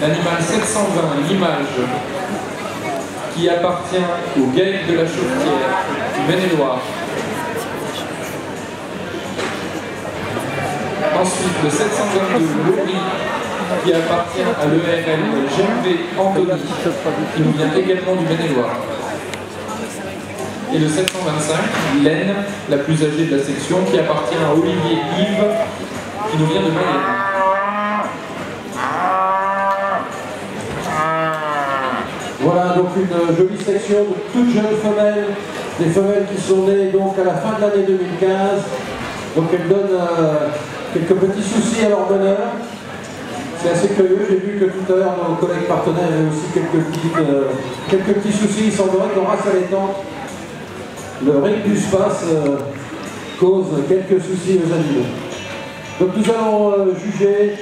l'animal 720, l'image, qui appartient au GAEC de la Chauffière, du Maine-et-Loire. Ensuite, le 722, l'ORI, qui appartient à l'ERL GMV Anthony, qui nous vient également du Maine-et-Loire. Et le 725, l'Aisne, la plus âgée de la section, qui appartient à Olivier Yves, qui nous vient de Mayenne. Donc une jolie section de toutes jeunes femelles, des femelles qui sont nées donc à la fin de l'année 2015. Donc elles donnent euh, quelques petits soucis à leur bonheur. C'est assez curieux, j'ai vu que tout à l'heure nos collègues partenaires avaient aussi quelques, euh, quelques petits soucis. Il semblerait qu'en race allaitante, le rictus passe euh, cause quelques soucis aux animaux. Donc nous allons euh, juger